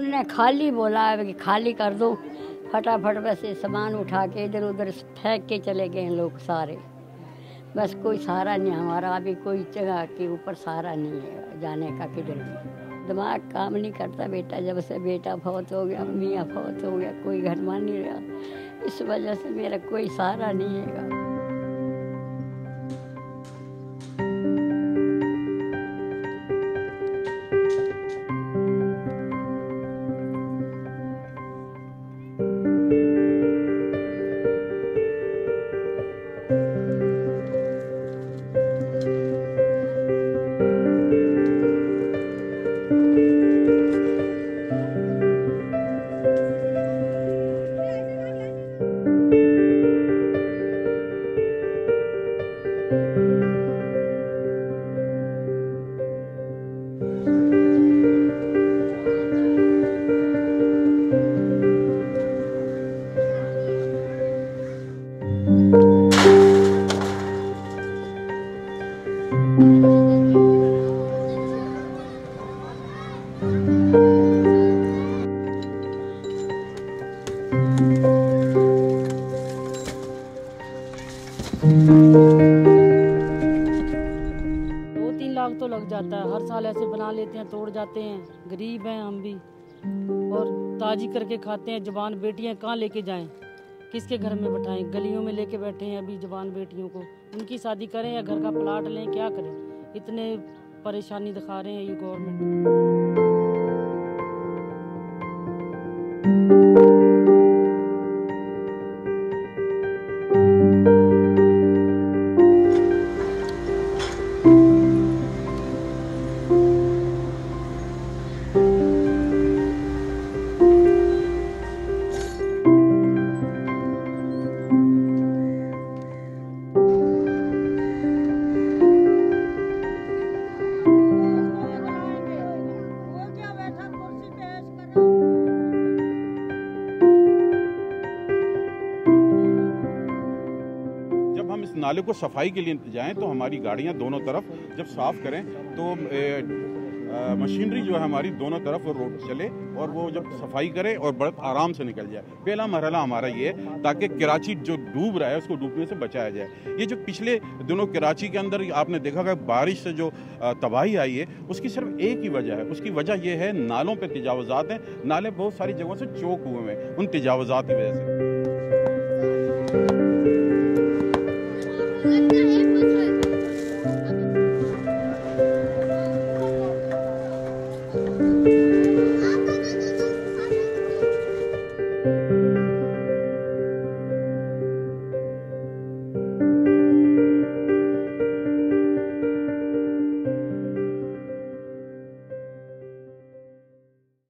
उनने खाली बोला है कि खाली कर दो। फटाफट वैसे सामान उठा के इधर उधर फेंक के चले गए लोग सारे। बस कोई सहारा नहीं हमारा, अभी कोई जगह के ऊपर सहारा नहीं है जाने का किधर भी। दिमाग काम नहीं करता बेटा, जब से बेटा फौत हो गया, मियाँ फौत हो गया, कोई घर मान नहीं रहा। इस वजह से मेरा कोई सहारा नहीं है। लाख तो लग जाता है। हर साल ऐसे बना लेते हैं, तोड़ जाते हैं। गरीब हैं हम भी। और ताजी करके खाते हैं। जवान बेटियाँ कहाँ लेके जाएँ? किसके घर में बैठाएँ? गलियों में लेके बैठे हैं अभी जवान बेटियों को। उनकी शादी करें या घर का प्लाट लें? क्या करें? इतने परेशानी दिखा रहे हैं ये गवर्नमेंट हम इस नाले को सफ़ाई के लिए जाएँ तो हमारी गाड़ियाँ दोनों तरफ़ जब साफ़ करें तो मशीनरी जो है हमारी दोनों तरफ़ रोड चले और वो जब सफ़ाई करे और बड़े आराम से निकल जाए। पहला मरहला हमारा ये है, ताकि कराची जो डूब रहा है, उसको डूबने से बचाया जाए। ये जो पिछले दिनों कराची के अंदर आपने देखा कि बारिश से जो तबाही आई है, उसकी सिर्फ़ एक ही वजह है। उसकी वजह ये है, नालों पर तजावजात हैं। नाले बहुत सारी जगहों से चौक हुए हैं, उन तजावजात की वजह से।